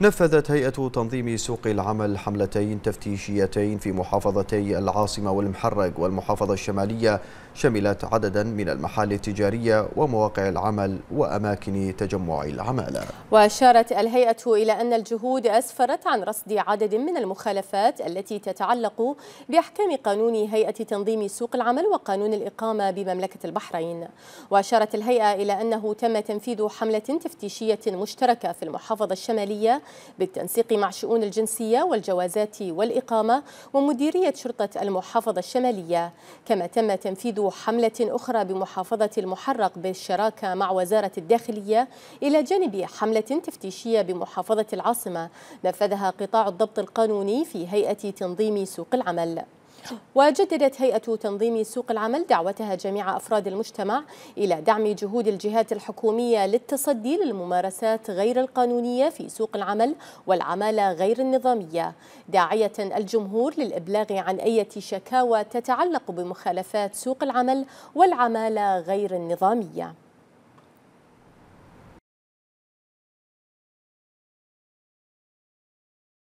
نفذت هيئة تنظيم سوق العمل حملتين تفتيشيتين في محافظتي العاصمة والمحرق والمحافظة الشمالية شملت عددا من المحال التجارية ومواقع العمل وأماكن تجمع العمالة. وأشارت الهيئة إلى أن الجهود أسفرت عن رصد عدد من المخالفات التي تتعلق بأحكام قانون هيئة تنظيم سوق العمل وقانون الإقامة بمملكة البحرين. وأشارت الهيئة إلى أنه تم تنفيذ حملة تفتيشية مشتركة في المحافظة الشمالية بالتنسيق مع شؤون الجنسية والجوازات والإقامة ومديرية شرطة المحافظة الشمالية. كما تم تنفيذ حملة أخرى بمحافظة المحرق بالشراكة مع وزارة الداخلية إلى جانب حملة تفتيشية بمحافظة العاصمة. نفذها قطاع الضبط القانوني في هيئة تنظيم سوق العمل. وجددت هيئة تنظيم سوق العمل دعوتها جميع أفراد المجتمع إلى دعم جهود الجهات الحكومية للتصدي للممارسات غير القانونية في سوق العمل والعمالة غير النظامية. داعية الجمهور للإبلاغ عن أي شكاوى تتعلق بمخالفات سوق العمل والعمالة غير النظامية.